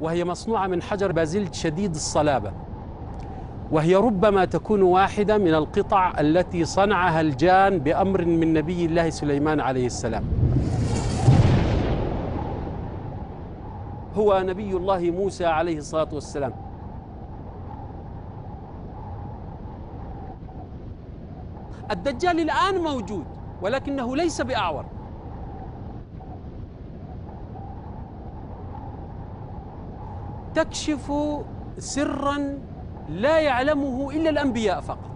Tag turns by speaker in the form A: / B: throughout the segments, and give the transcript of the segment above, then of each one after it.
A: وهي مصنوعة من حجر بازلت شديد الصلابة. وهي ربما تكون واحدة من القطع التي صنعها الجان بأمر من نبي الله سليمان عليه السلام. هو نبي الله موسى عليه الصلاة والسلام. الدجال الآن موجود ولكنه ليس بأعور. تكشف سرا لا يعلمه إلا الأنبياء فقط.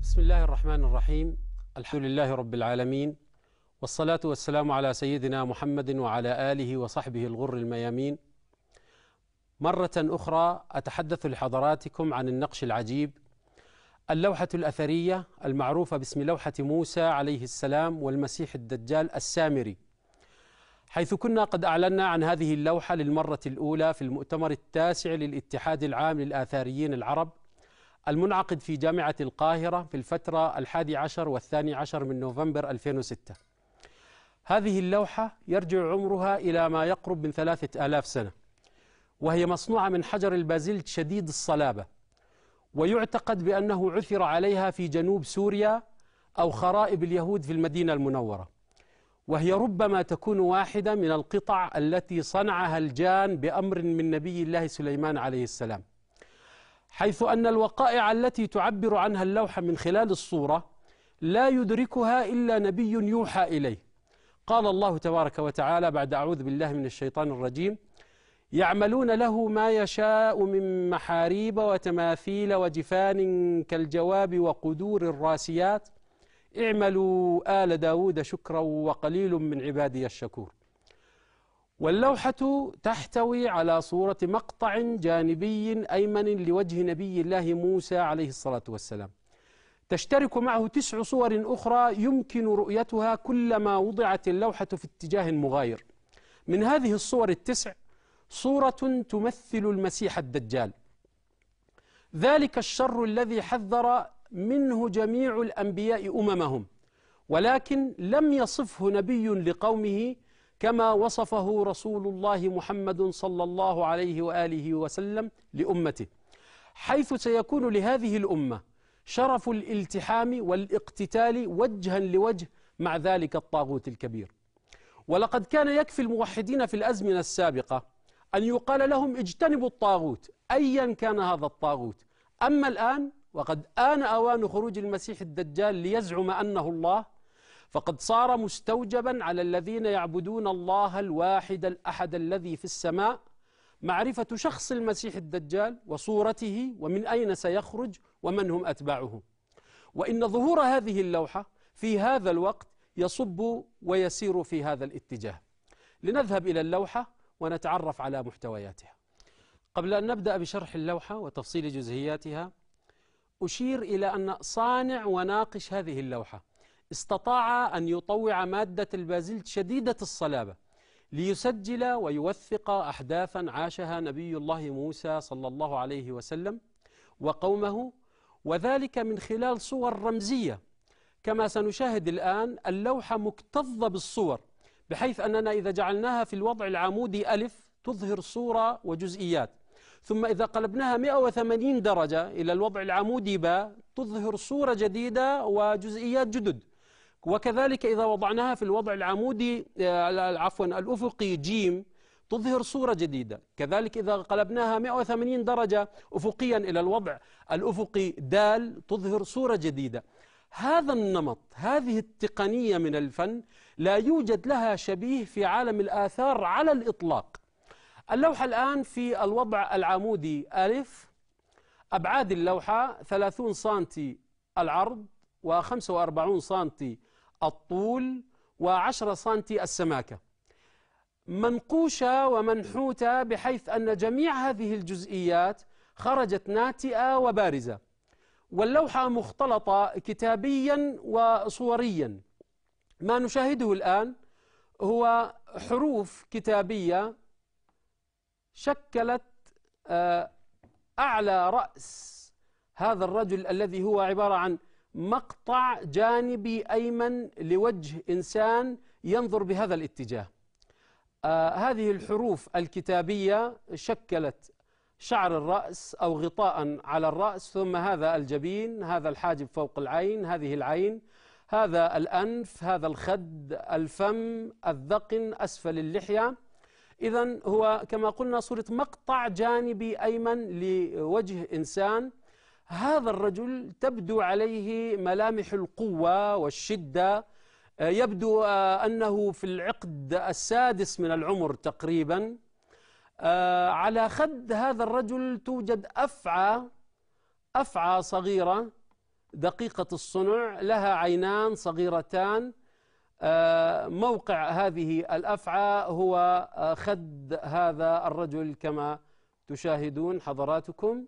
A: بسم الله الرحمن الرحيم. الحمد لله رب العالمين. والصلاة والسلام على سيدنا محمد وعلى آله وصحبه الغر الميامين. مرة أخرى أتحدث لحضراتكم عن النقش العجيب اللوحة الأثرية المعروفة باسم لوحة موسى عليه السلام والمسيح الدجال السامري. حيث كنا قد أعلنا عن هذه اللوحة للمرة الأولى في المؤتمر التاسع للاتحاد العام للآثاريين العرب المنعقد في جامعة القاهرة في الفترة الحادي عشر والثاني عشر من نوفمبر 2006 هذه اللوحة يرجع عمرها إلى ما يقرب من ثلاثة آلاف سنة وهي مصنوعة من حجر البازلت شديد الصلابة ويعتقد بأنه عثر عليها في جنوب سوريا أو خرائب اليهود في المدينة المنورة وهي ربما تكون واحدة من القطع التي صنعها الجان بأمر من نبي الله سليمان عليه السلام. حيث أن الوقائع التي تعبر عنها اللوحة من خلال الصورة لا يدركها إلا نبي يوحى إليه قال الله تبارك وتعالى بعد أعوذ بالله من الشيطان الرجيم يعملون له ما يشاء من محاريب وتماثيل وجفان كالجواب وقدور الراسيات. اعملوا آل داود شكرا وقليل من عبادي الشكور. واللوحة تحتوي على صورة مقطع جانبي أيمن لوجه نبي الله موسى عليه الصلاة والسلام. تشترك معه تسع صور أخرى يمكن رؤيتها كلما وضعت اللوحة في اتجاه مغاير. من هذه الصور التسع صورة تمثل المسيح الدجال. ذلك الشر الذي حذر منه جميع الأنبياء أممهم ولكن لم يصفه نبي لقومه كما وصفه رسول الله محمد صلى الله عليه وآله وسلم لأمته حيث سيكون لهذه الأمة شرف الالتحام والاقتتال وجها لوجه مع ذلك الطاغوت الكبير. ولقد كان يكفي الموحدين في الأزمنة السابقة أن يقال لهم اجتنبوا الطاغوت أيا كان هذا الطاغوت. أما الآن وقد آن أوان خروج المسيح الدجال ليزعم أنه الله فقد صار مستوجبا على الذين يعبدون الله الواحد الأحد الذي في السماء معرفة شخص المسيح الدجال وصورته ومن أين سيخرج ومن هم أتباعه وإن ظهور هذه اللوحة في هذا الوقت يصب ويسير في هذا الاتجاه. لنذهب إلى اللوحة ونتعرف على محتوياتها. قبل أن نبدأ بشرح اللوحة وتفصيل جزئياتها أشير إلى أن صانع وناقش هذه اللوحة استطاع أن يطوع مادة البازلت شديدة الصلابة ليسجل ويوثق أحداثا عاشها نبي الله موسى صلى الله عليه وسلم وقومه وذلك من خلال صور رمزية. كما سنشاهد الآن اللوحة مكتظة بالصور بحيث أننا إذا جعلناها في الوضع العمودي ألف تظهر صورة وجزئيات. ثم إذا قلبناها 180 درجة إلى الوضع العمودي باء تظهر صورة جديدة وجزئيات جدد. وكذلك إذا وضعناها في الوضع العمودي عفوا الأفقي جيم تظهر صورة جديدة. كذلك إذا قلبناها 180 درجة أفقيا إلى الوضع الأفقي دال تظهر صورة جديدة. هذا النمط هذه التقنية من الفن لا يوجد لها شبيه في عالم الآثار على الإطلاق. اللوحة الآن في الوضع العمودي ألف أبعاد اللوحة 30 سنتي العرض و45 سنتي الطول و10 سنتي السماكة. منقوشة ومنحوتة بحيث أن جميع هذه الجزئيات خرجت ناتئة وبارزة. واللوحة مختلطة كتابيا وصوريا. ما نشاهده الآن هو حروف كتابية شكلت آه، أعلى رأس هذا الرجل الذي هو عبارة عن مقطع جانبي أيمن لوجه إنسان ينظر بهذا الاتجاه. آه هذه الحروف الكتابية شكلت شعر الرأس أو غطاء على الرأس ثم هذا الجبين هذا الحاجب فوق العين هذه العين هذا الأنف هذا الخد الفم الذقن أسفل اللحية. إذا هو كما قلنا صورة مقطع جانبي أيمن لوجه إنسان. هذا الرجل تبدو عليه ملامح القوة والشدة يبدو آه، أنه في العقد السادس من العمر تقريبا آه، على خد هذا الرجل توجد أفعى أفعى صغيرة دقيقة الصنع لها عينان صغيرتان. موقع هذه الأفعى هو خد هذا الرجل كما تشاهدون حضراتكم.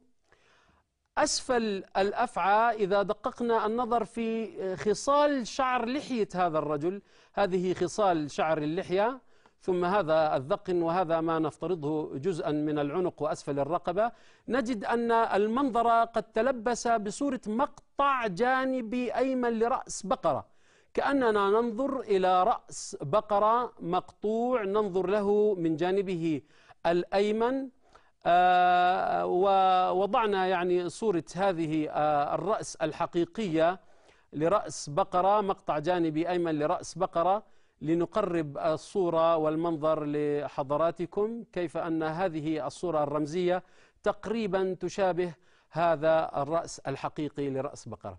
A: أسفل الأفعى إذا دققنا النظر في خصال شعر لحية هذا الرجل. هذه خصال شعر اللحية. ثم هذا الذقن وهذا ما نفترضه جزءا من العنق وأسفل الرقبة. نجد أن المنظر قد تلبس بصورة مقطع جانبي أيمن لرأس بقرة. كأننا ننظر إلى رأس بقرة مقطوع ننظر له من جانبه الأيمن. ووضعنا يعني صورة هذه آه، الرأس الحقيقية لرأس بقرة مقطع جانبي أيمن لرأس بقرة لنقرب الصورة والمنظر لحضراتكم كيف أن هذه الصورة الرمزية تقريبا تشابه هذا الرأس الحقيقي لرأس بقرة.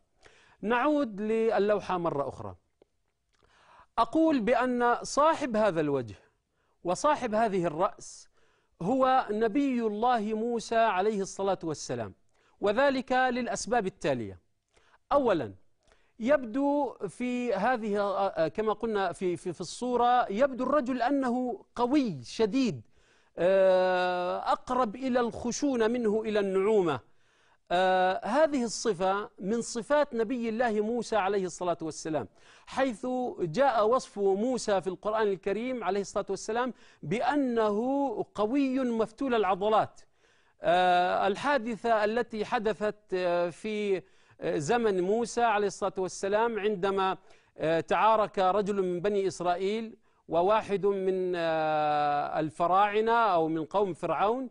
A: نعود للوحة مرة أخرى. أقول بأن صاحب هذا الوجه وصاحب هذه الرأس هو نبي الله موسى عليه الصلاة والسلام وذلك للأسباب التالية. أولا يبدو في هذه كما قلنا في في في الصورة يبدو الرجل أنه قوي شديد آه، أقرب إلى الخشونة منه إلى النعومة. آه هذه الصفة من صفات نبي الله موسى عليه الصلاة والسلام حيث جاء وصف موسى في القرآن الكريم عليه الصلاة والسلام بأنه قوي مفتول العضلات. آه الحادثة التي حدثت آه، في آه، زمن موسى عليه الصلاة والسلام عندما آه، تعارك رجل من بني إسرائيل وواحد من الفراعنة أو من قوم فرعون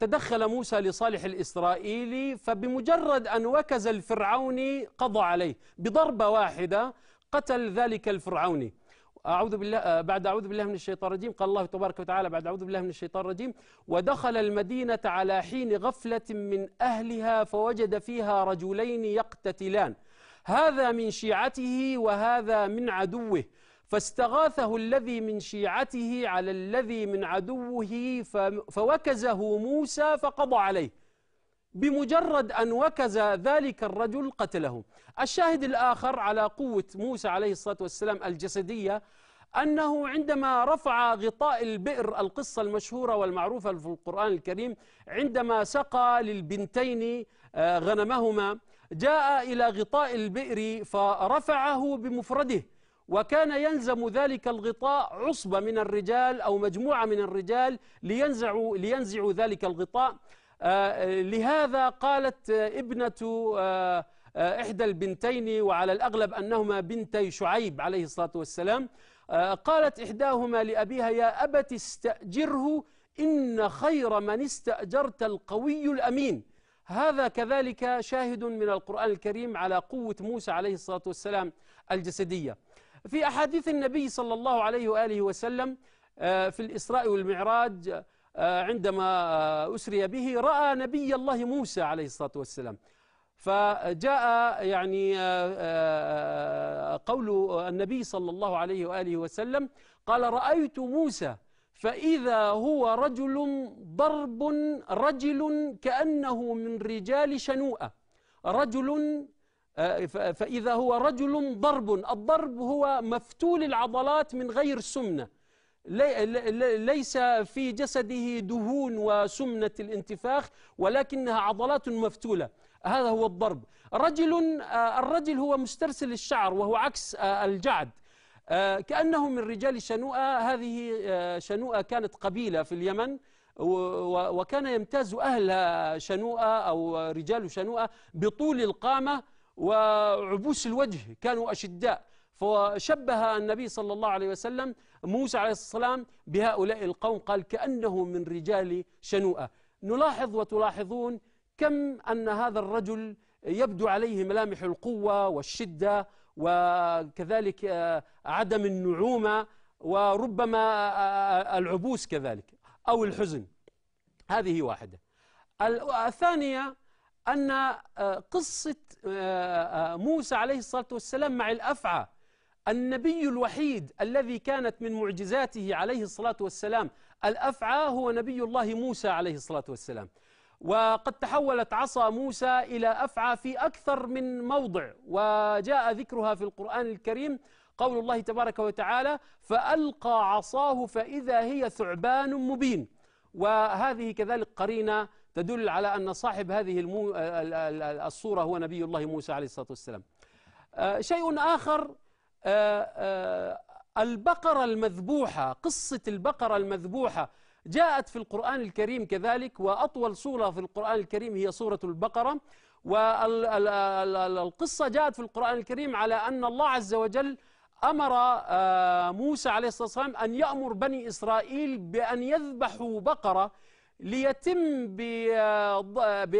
A: تدخل موسى لصالح الإسرائيلي فبمجرد أن وكز الفرعوني قضى عليه بضربة واحدة قتل ذلك الفرعوني أعوذ بالله آه، بعد أعوذ بالله من الشيطان الرجيم قال الله تبارك وتعالى بعد أعوذ بالله من الشيطان الرجيم ودخل المدينة على حين غفلة من أهلها فوجد فيها رجلين يقتتلان. هذا من شيعته وهذا من عدوه. فاستغاثه الذي من شيعته على الذي من عدوه فوكزه موسى فقضى عليه. بمجرد أن وكز ذلك الرجل قتله. الشاهد الآخر على قوة موسى عليه الصلاة والسلام الجسدية أنه عندما رفع غطاء البئر القصة المشهورة والمعروفة في القرآن الكريم عندما سقى للبنتين آه، غنمهما جاء إلى غطاء البئر فرفعه بمفرده. وكان يلزم ذلك الغطاء عصبة من الرجال أو مجموعة من الرجال لينزعوا, لينزعوا ذلك الغطاء. آه، لهذا قالت ابنة آه، آه، إحدى البنتين وعلى الأغلب أنهما بنتي شعيب عليه الصلاة والسلام. قالت إحداهما لأبيها يا أبت استأجره إن خير من استأجرت القوي الأمين. هذا كذلك شاهد من القرآن الكريم على قوة موسى عليه الصلاة والسلام الجسدية. في أحاديث النبي صلى الله عليه وآله وسلم آه، في الإسراء والمعراج آه، عندما آه، أسري به رأى نبي الله موسى عليه الصلاة والسلام. فجاء يعني قول النبي صلى الله عليه وآله وسلم قال رأيت موسى فإذا هو رجل ضرب رجل كأنه من رجال شنوءة رجل فإذا هو رجل ضرب الضرب هو مفتول العضلات من غير سمنة. ليس في جسده دهون وسمنة الانتفاخ ولكنها عضلات مفتولة. هذا هو الضرب. رجل آه، الرجل هو مسترسل الشعر وهو عكس آه، الجعد. آه، كأنه من رجال شنوءة. هذه آه، شنوءة كانت قبيلة في اليمن وكان يمتاز أهل شنوءة أو رجال شنوءة بطول القامة. وعبوس الوجه كانوا أشداء. فشبه النبي صلى الله عليه وسلم موسى عليه السلام بهؤلاء القوم قال كأنه من رجال شنوءة. نلاحظ وتلاحظون كم أن هذا الرجل يبدو عليه ملامح القوة والشدة وكذلك آه، عدم النعومة وربما آه، آه، العبوس كذلك أو الحزن. هذه واحدة. الثانية أن قصة موسى عليه الصلاة والسلام مع الأفعى. النبي الوحيد الذي كانت من معجزاته عليه الصلاة والسلام الأفعى هو نبي الله موسى عليه الصلاة والسلام. وقد تحولت عصا موسى إلى أفعى في أكثر من موضع وجاء ذكرها في القرآن الكريم قول الله تبارك وتعالى فألقى عصاه فإذا هي ثعبان مبين وهذه كذلك قرينة تدل على أن صاحب هذه المو... الصورة هو نبي الله موسى عليه الصلاة والسلام. آه، شيء آخر آه، آه، البقرة المذبوحة قصة البقرة المذبوحة جاءت في القرآن الكريم كذلك وأطول سورة في القرآن الكريم هي سورة البقرة. والقصة جاءت في القرآن الكريم على أن الله عز وجل أمر موسى عليه الصلاة والسلام أن يأمر بني إسرائيل بأن يذبحوا بقرة. ليتم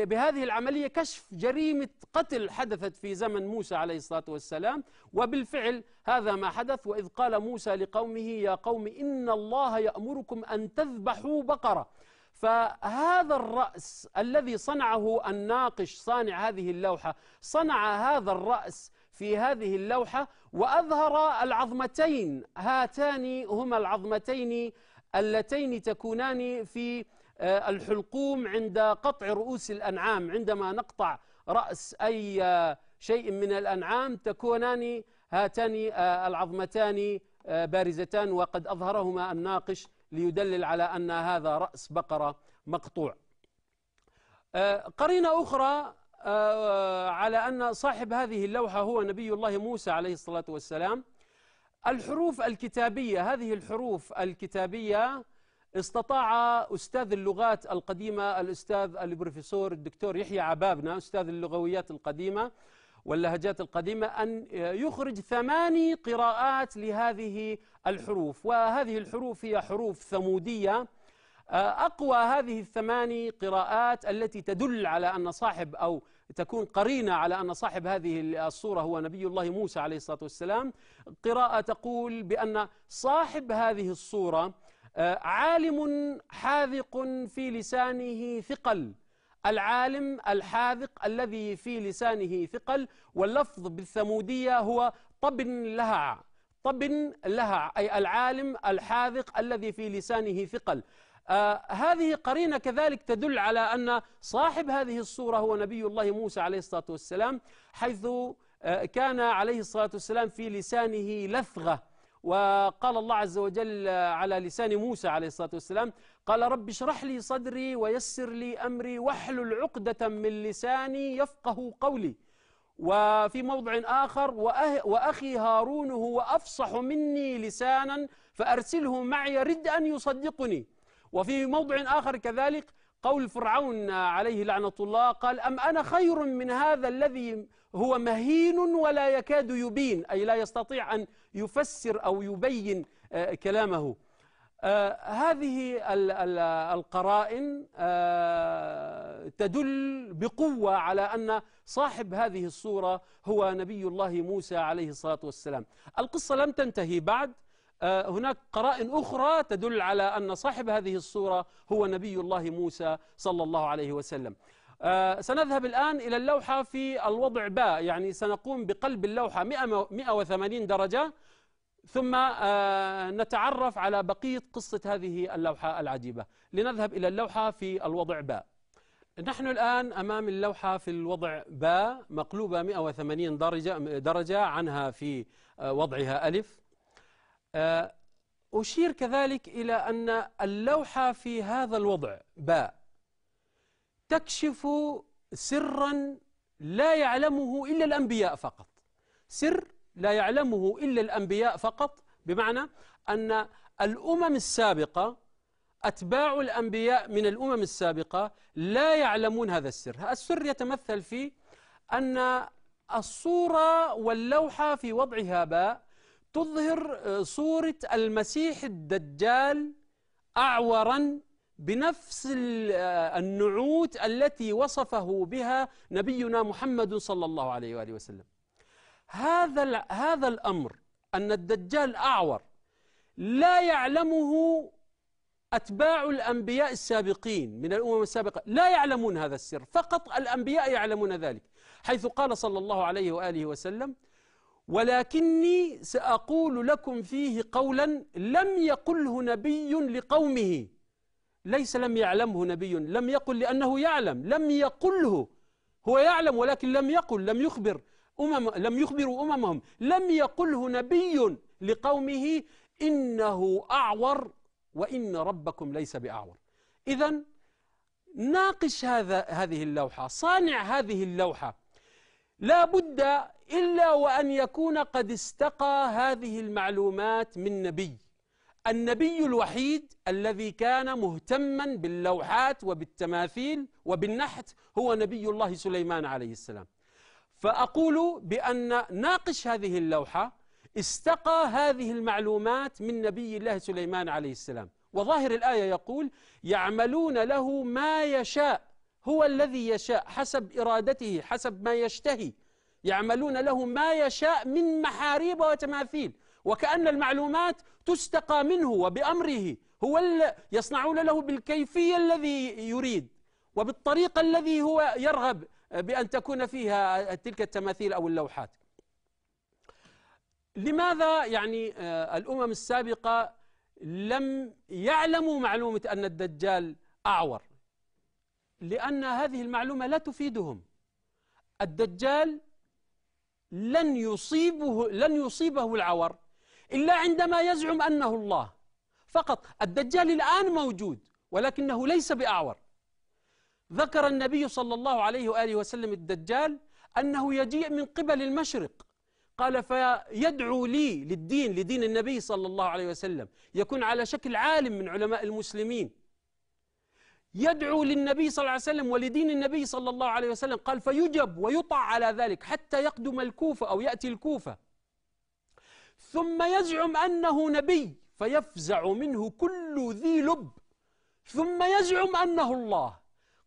A: بهذه العملية كشف جريمة قتل حدثت في زمن موسى عليه الصلاة والسلام. وبالفعل هذا ما حدث وإذ قال موسى لقومه يا قوم إن الله يأمركم أن تذبحوا بقرة. فهذا الرأس الذي صنعه الناقش صانع هذه اللوحة صنع هذا الرأس في هذه اللوحة وأظهر العظمتين هاتان هما العظمتين اللتين تكونان في الحلقوم عند قطع رؤوس الأنعام. عندما نقطع رأس أي آه، شيء من الأنعام تكونان هاتان آه، العظمتان بارزتان وقد أظهرهما الناقش ليدلل على أن هذا رأس بقرة مقطوع. قرينة أخرى على أن صاحب هذه اللوحة هو نبي الله موسى عليه الصلاة والسلام. الحروف الكتابية هذه الحروف الكتابية استطاع أستاذ اللغات القديمة الأستاذ البروفيسور الدكتور يحيى عبابنا أستاذ اللغويات القديمة واللهجات القديمة أن يخرج ثماني قراءات لهذه الحروف. وهذه الحروف هي حروف ثمودية. أقوى هذه الثماني قراءات التي تدل على أن صاحب أو تكون قرينة على أن صاحب هذه الصورة هو نبي الله موسى عليه الصلاة والسلام قراءة تقول بأن صاحب هذه الصورة عالم حاذق في لسانه ثقل. العالم الحاذق الذي في لسانه ثقل واللفظ بالثمودية هو طبن لهع. طبن لهع أي العالم الحاذق الذي في لسانه ثقل. آه هذه قرينة كذلك تدل على أن صاحب هذه الصورة هو نبي الله موسى عليه الصلاة والسلام حيث آه كان عليه الصلاة والسلام في لسانه لثغة. وقال الله عز وجل على لسان موسى عليه الصلاة والسلام قال رب اشرح لي صدري ويسر لي أمري واحلل عقدة من لساني يفقه قولي. وفي موضع آخر وأخي هارون هو أفصح مني لسانا فأرسله معي رد أن يصدقني. وفي موضع آخر كذلك قول فرعون عليه لعنة الله قال أم أنا خير من هذا الذي هو مهين ولا يكاد يبين؟ أي لا يستطيع أن يفسر أو يبين آه، كلامه. آه، هذه القرائن آه، تدل بقوة على أن صاحب هذه الصورة هو نبي الله موسى عليه الصلاة والسلام. القصة لم تنتهي بعد. هناك قرائن أخرى تدل على أن صاحب هذه الصورة هو نبي الله موسى صلى الله عليه وسلم. آه، سنذهب الآن إلى اللوحة في الوضع باء يعني سنقوم بقلب اللوحة 180 درجة ثم آه، نتعرف على بقية قصة هذه اللوحة العجيبة. لنذهب إلى اللوحة في الوضع باء. نحن الآن أمام اللوحة في الوضع باء مقلوبة 180 درجة, درجة عنها في آه، وضعها ألف. أشير كذلك إلى أن اللوحة في هذا الوضع باء تكشف سرا لا يعلمه إلا الأنبياء فقط. سر لا يعلمه إلا الأنبياء فقط بمعنى أن الأمم السابقة أتباع الأنبياء من الأمم السابقة لا يعلمون هذا السر. السر يتمثل في أن الصورة واللوحة في وضعها باء تظهر صورة المسيح الدجال أعورا بنفس النعوت التي وصفه بها نبينا محمد صلى الله عليه وآله وسلم. هذا هذا الأمر أن الدجال أعور لا يعلمه أتباع الأنبياء السابقين من الأمم السابقة لا يعلمون هذا السر فقط الأنبياء يعلمون ذلك حيث قال صلى الله عليه وآله وسلم ولكني سأقول لكم فيه قولا لم يقله نبي لقومه. ليس لم يعلمه نبي لم يقل لأنه يعلم لم يقله. هو يعلم ولكن لم يقل لم يخبر أمم لم يخبروا أممهم. لم يقله نبي لقومه إنه أعور وإن ربكم ليس بأعور. إذا ناقش هذا هذه اللوحة صانع هذه اللوحة. لا بد إلا وأن يكون قد استقى هذه المعلومات من نبي. النبي الوحيد الذي كان مهتما باللوحات وبالتماثيل وبالنحت هو نبي الله سليمان عليه السلام. فأقول بأن ناقش هذه اللوحة استقى هذه المعلومات من نبي الله سليمان عليه السلام. وظاهر الآية يقول يعملون له ما يشاء هو الذي يشاء حسب إرادته حسب ما يشتهي. يعملون له ما يشاء من محاريب وتماثيل. وكأن المعلومات تستقى منه وبأمره هو يصنعون له بالكيفية الذي يريد وبالطريقة الذي هو يرغب بأن تكون فيها تلك التماثيل أو اللوحات. لماذا يعني آه، الأمم السابقة لم يعلموا معلومة أن الدجال أعور؟ لأن هذه المعلومة لا تفيدهم. الدجال لن يصيبه لن يصيبه العور. إلا عندما يزعم أنه الله. فقط الدجال الآن موجود ولكنه ليس بأعور. ذكر النبي صلى الله عليه وآله وسلم الدجال أنه يجيء من قبل المشرق. قال فيدعو لي للدين لدين النبي صلى الله عليه وسلم. يكون على شكل عالم من علماء المسلمين. يدعو للنبي صلى الله عليه وسلم ولدين النبي صلى الله عليه وسلم. قال فيجب ويطع على ذلك حتى يقدم الكوفة أو يأتي الكوفة. ثم يزعم أنه نبي فيفزع منه كل ذي لب. ثم يزعم أنه الله.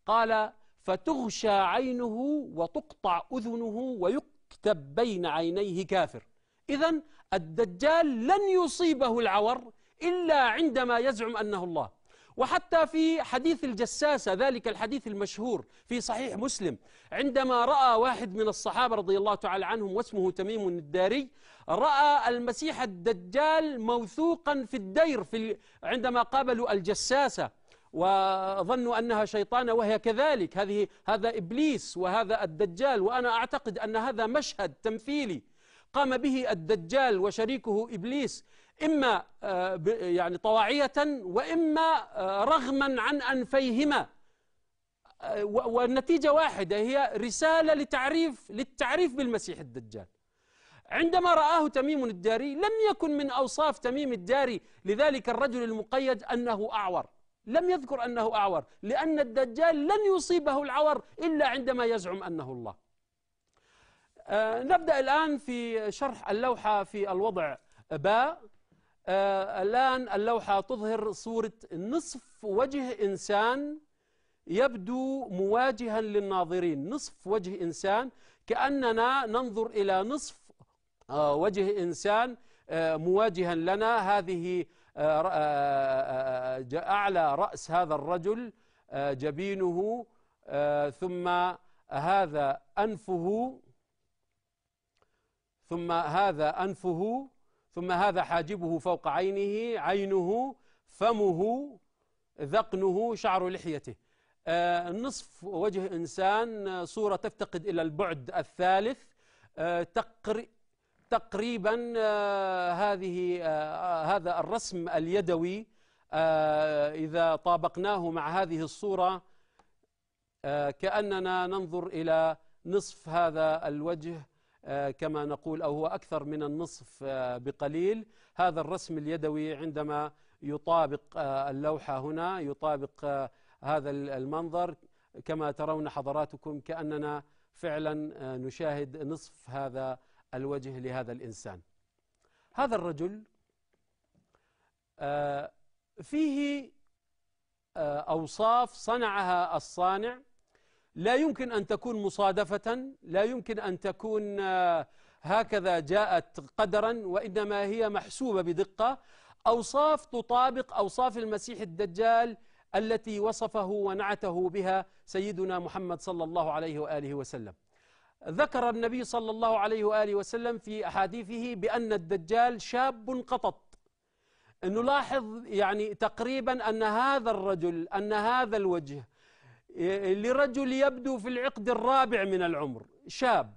A: قال فتغشى عينه وتقطع أذنه ويكتب بين عينيه كافر. إذا الدجال لن يصيبه العور إلا عندما يزعم أنه الله. وحتى في حديث الجساسة ذلك الحديث المشهور في صحيح مسلم عندما رأى واحد من الصحابة رضي الله تعالى عنهم واسمه تميم الداري رأى المسيح الدجال موثوقا في الدير في عندما قابلوا الجساسة وظنوا أنها شيطانة وهي كذلك. هذه هذا إبليس وهذا الدجال وأنا أعتقد أن هذا مشهد تمثيلي. قام به الدجال وشريكه إبليس إما آه، يعني طواعية وإما آه، رغما عن أنفيهما. آه، والنتيجة واحدة هي رسالة لتعريف للتعريف بالمسيح الدجال. عندما رآه تميم الداري لم يكن من أوصاف تميم الداري لذلك الرجل المقيد أنه أعور. لم يذكر أنه أعور لأن الدجال لن يصيبه العور إلا عندما يزعم أنه الله. نبدأ الآن في شرح اللوحة في الوضع باء. آه الآن اللوحة تظهر صورة نصف وجه إنسان يبدو مواجها للناظرين. نصف وجه إنسان كأننا ننظر إلى نصف آه، وجه إنسان آه، مواجها لنا. هذه آه، أعلى رأس هذا الرجل جبينه ثم هذا أنفه ثم هذا أنفه ثم هذا حاجبه فوق عينه عينه فمه ذقنه شعر لحيته. نصف وجه إنسان صورة تفتقد إلى البعد الثالث. تقريبا آه، هذه آه، هذا الرسم اليدوي آه، إذا طابقناه مع هذه الصورة كأننا ننظر إلى نصف هذا الوجه كما نقول أو هو أكثر من النصف بقليل. هذا الرسم اليدوي عندما يطابق اللوحة هنا يطابق هذا المنظر. كما ترون حضراتكم كأننا فعلا نشاهد نصف هذا الوجه لهذا الإنسان. هذا الرجل فيه أوصاف صنعها الصانع. لا يمكن أن تكون مصادفة لا يمكن أن تكون هكذا جاءت قدرا وإنما هي محسوبة بدقة. أوصاف تطابق أوصاف المسيح الدجال التي وصفه ونعته بها سيدنا محمد صلى الله عليه وآله وسلم. ذكر النبي صلى الله عليه وآله وسلم في أحاديثه بأن الدجال شاب قطط. نلاحظ يعني تقريبا أن هذا الرجل أن هذا الوجه لرجل يبدو في العقد الرابع من العمر شاب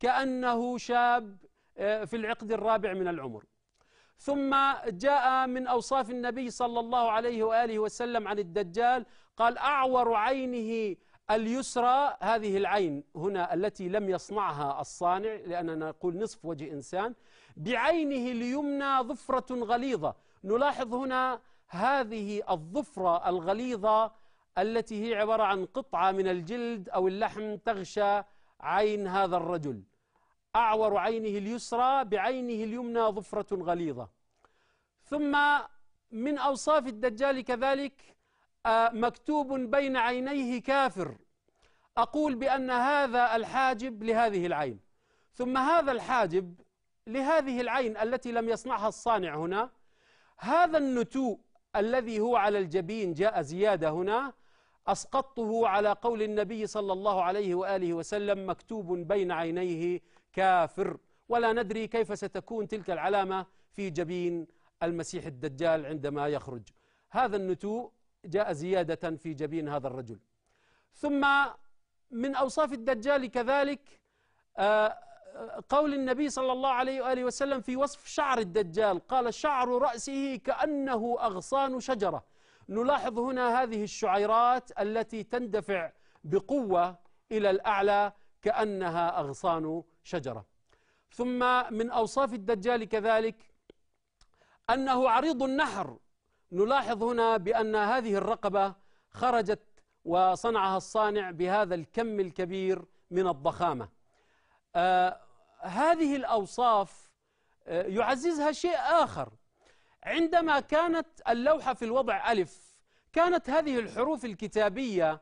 A: كأنه شاب آه، في العقد الرابع من العمر. ثم جاء من أوصاف النبي صلى الله عليه وآله وسلم عن الدجال قال أعور عينه اليسرى. هذه العين هنا التي لم يصنعها الصانع لأننا نقول نصف وجه إنسان. بعينه اليمنى ظفرة غليظة. نلاحظ هنا هذه الظفرة الغليظة التي هي عبارة عن قطعة من الجلد أو اللحم تغشى عين هذا الرجل. أعور عينه اليسرى بعينه اليمنى ظفرة غليظة. ثم من أوصاف الدجال كذلك آه، مكتوب بين عينيه كافر. أقول بأن هذا الحاجب لهذه العين. ثم هذا الحاجب لهذه العين التي لم يصنعها الصانع هنا هذا النتوء الذي هو على الجبين جاء زيادة هنا أسقطته على قول النبي صلى الله عليه وآله وسلم مكتوب بين عينيه كافر. ولا ندري كيف ستكون تلك العلامة في جبين المسيح الدجال عندما يخرج. هذا النتوء جاء زيادة في جبين هذا الرجل. ثم من أوصاف الدجال كذلك آه، قول النبي صلى الله عليه وآله وسلم في وصف شعر الدجال قال شعر رأسه كأنه أغصان شجرة. نلاحظ هنا هذه الشعيرات التي تندفع بقوة إلى الأعلى كأنها أغصان شجرة. ثم من أوصاف الدجال كذلك أنه عريض النحر. نلاحظ هنا بأن هذه الرقبة خرجت وصنعها الصانع بهذا الكم الكبير من الضخامة. آه هذه الأوصاف آه يعززها شيء آخر. عندما كانت اللوحة في الوضع ألف كانت هذه الحروف الكتابية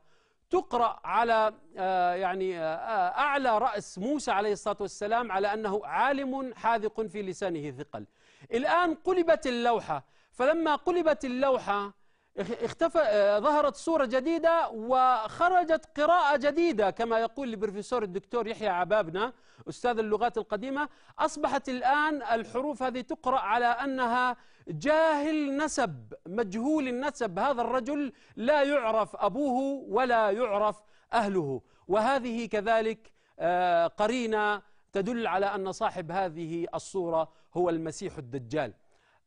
A: تقرأ على آه يعني آه أعلى رأس موسى عليه الصلاة والسلام على أنه عالم حاذق في لسانه ثقل. الآن قلبت اللوحة فلما قلبت اللوحة اختفى آه، ظهرت صورة جديدة وخرجت قراءة جديدة كما يقول البروفيسور الدكتور يحيى عبابنا أستاذ اللغات القديمة. أصبحت الآن الحروف هذه تقرأ على أنها جاهل نسب مجهول النسب هذا الرجل لا يعرف أبوه ولا يعرف أهله. وهذه كذلك آه، قرينة تدل على أن صاحب هذه الصورة هو المسيح الدجال.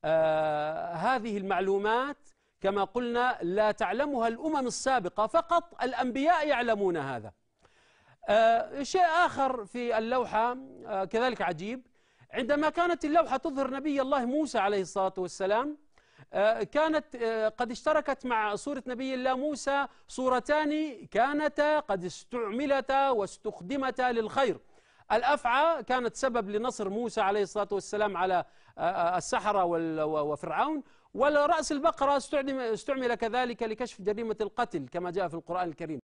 A: آه، هذه المعلومات كما قلنا لا تعلمها الأمم السابقة فقط الأنبياء يعلمون هذا. آه شيء آخر في اللوحة كذلك عجيب. عندما كانت اللوحة تظهر نبي الله موسى عليه الصلاة والسلام آه كانت آه، قد اشتركت مع صورة نبي الله موسى صورتان كانتا قد استعملتا واستخدمتا للخير. الأفعى كانت سبب لنصر موسى عليه الصلاة والسلام على آه، السحرة وفرعون. ورأس البقرة استعمل كذلك لكشف جريمة القتل كما جاء في القرآن الكريم.